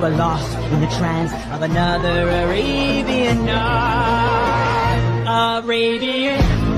were lost in the trance of another Arabian night. Arabian